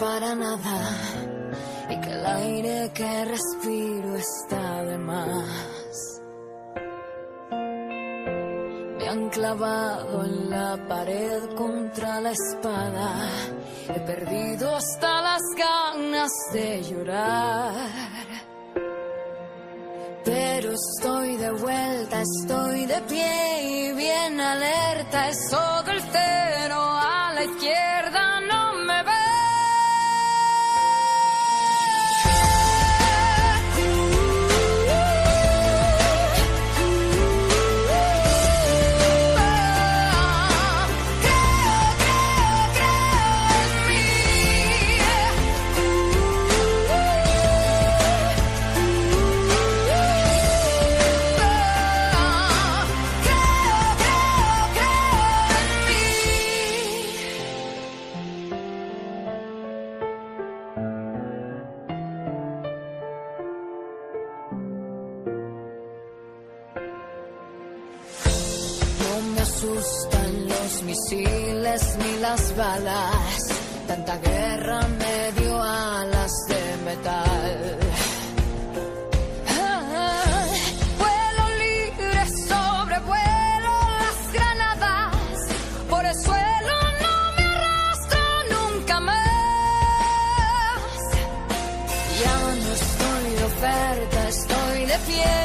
para nada y que el aire que respiro está de más. Me han clavado en la pared contra la espada. He perdido hasta las ganas de llorar. Pero estoy de vuelta, estoy de pie y bien alerta. Es todo el cero asustan los misiles ni las balas. Tanta guerra me dio alas de metal. Vuelo libre, sobrevuelo las granadas. Por el suelo no me arrastro nunca más. Ya no estoy de oferta, estoy de pie